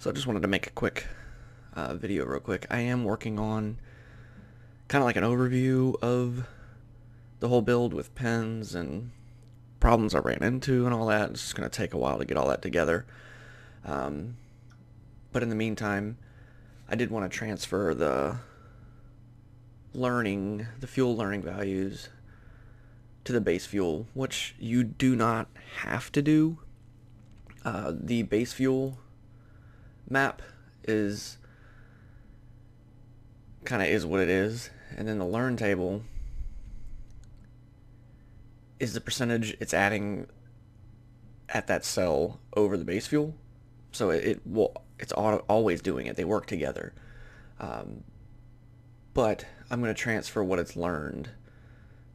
So I just wanted to make a quick uh, video real quick. I am working on kind of like an overview of the whole build with pens and problems I ran into and all that. It's just going to take a while to get all that together. Um, but in the meantime, I did want to transfer the learning, the fuel learning values to the base fuel, which you do not have to do. Uh, the base fuel map is kind of is what it is, and then the learn table is the percentage it's adding at that cell over the base fuel. So it, it will it's always doing it. They work together. Um, but I'm going to transfer what it's learned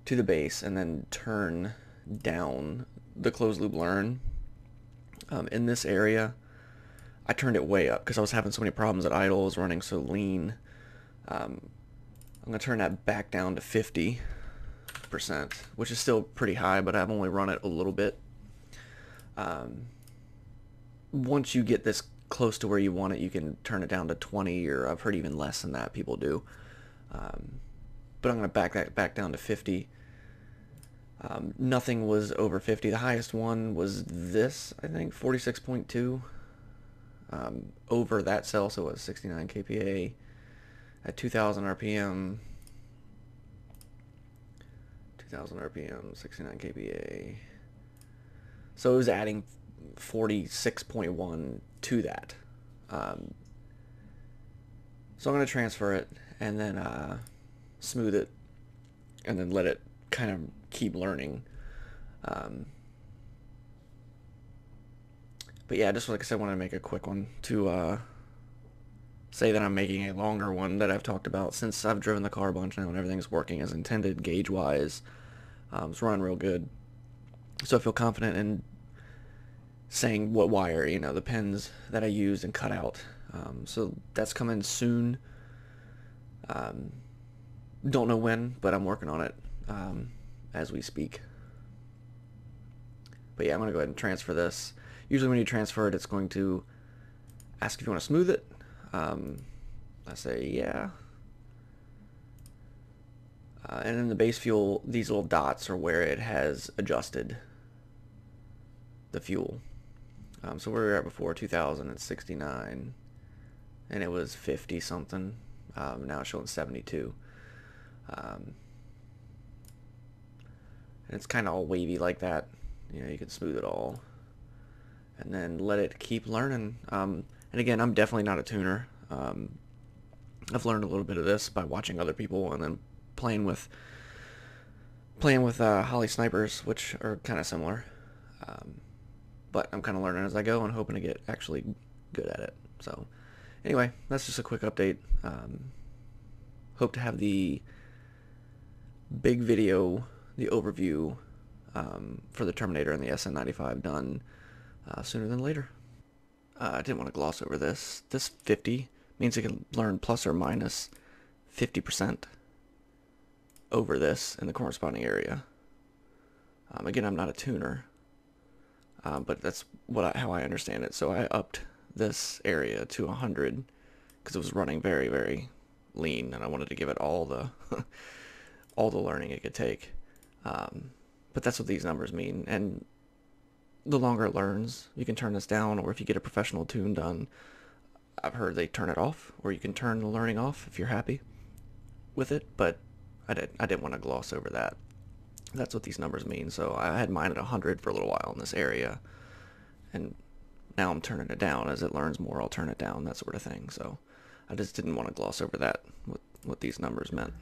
to the base and then turn down the closed loop learn. Um, in this area, I turned it way up because I was having so many problems at idle. was running so lean. Um, I'm going to turn that back down to 50%, which is still pretty high, but I've only run it a little bit. Um, once you get this close to where you want it, you can turn it down to 20, or I've heard even less than that people do. Um, but I'm going to back that back down to 50. Um, nothing was over 50. The highest one was this, I think, 46.2 um, over that cell, so it was 69 kPa at 2000 RPM. 2000 RPM, 69 kPa. So it was adding 46.1 to that. Um, so I'm going to transfer it and then uh, smooth it and then let it kind of keep learning. Um, but yeah, just like I said, I wanted to make a quick one to uh, say that I'm making a longer one that I've talked about since I've driven the car a bunch now and everything's working as intended gauge-wise. Um, it's running real good. So I feel confident in saying what wire, you know, the pins that I used and cut out. Um, so that's coming soon. Um, don't know when, but I'm working on it um, as we speak. But yeah, I'm going to go ahead and transfer this. Usually when you transfer it, it's going to ask if you want to smooth it. Um, I say, yeah. Uh, and in the base fuel, these little dots are where it has adjusted the fuel. Um, so where we were at before, 2069, and it was 50 something. Um, now it's showing 72. Um, and it's kind of all wavy like that. You know, you can smooth it all and then let it keep learning. Um, and again, I'm definitely not a tuner. Um, I've learned a little bit of this by watching other people and then playing with playing with uh, Holley snipers, which are kind of similar. Um, but I'm kind of learning as I go and hoping to get actually good at it. So anyway, that's just a quick update. Um, hope to have the big video, the overview um, for the Terminator and the SN95 done uh, sooner than later. Uh, I didn't want to gloss over this. This 50 means it can learn plus or minus 50% over this in the corresponding area. Um, again, I'm not a tuner, um, but that's what I, how I understand it. So I upped this area to 100 because it was running very, very lean, and I wanted to give it all the all the learning it could take. Um, but that's what these numbers mean, and the longer it learns, you can turn this down, or if you get a professional tune done, I've heard they turn it off, or you can turn the learning off if you're happy with it, but I, did, I didn't want to gloss over that. That's what these numbers mean, so I had mine at 100 for a little while in this area, and now I'm turning it down. As it learns more, I'll turn it down, that sort of thing, so I just didn't want to gloss over that, what, what these numbers meant.